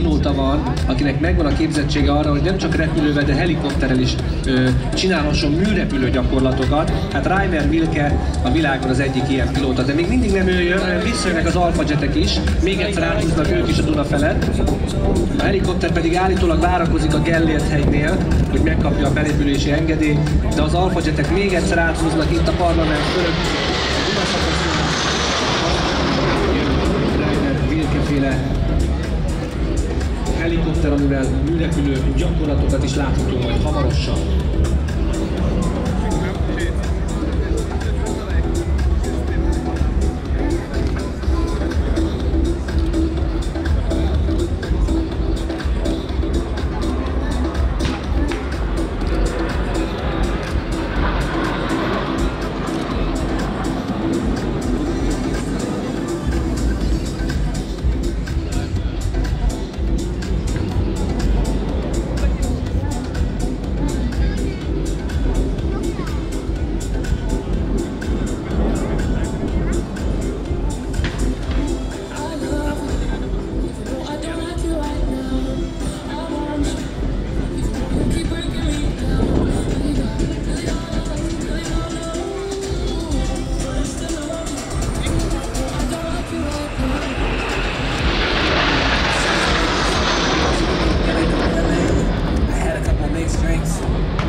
pilóta van, akinek megvan a képzettsége arra, hogy nem csak repülővel, de helikopterrel is ö, csinálhasson műrepülő gyakorlatokat. Hát Rainer Wilke a világon az egyik ilyen pilóta, de még mindig nem ő jön, visszajönnek az Alfa Jetek is, még egyszer átúznak ők is a Duna felett. A helikopter pedig állítólag várakozik a Gellért hegynél, hogy megkapja a belépülési engedélyt, de az Alfa Jetek még egyszer áthúznak itt a parlament fölött. helikopter, amivel műrepülő gyakorlatokat is láthatunk majd hamarosan. Thanks.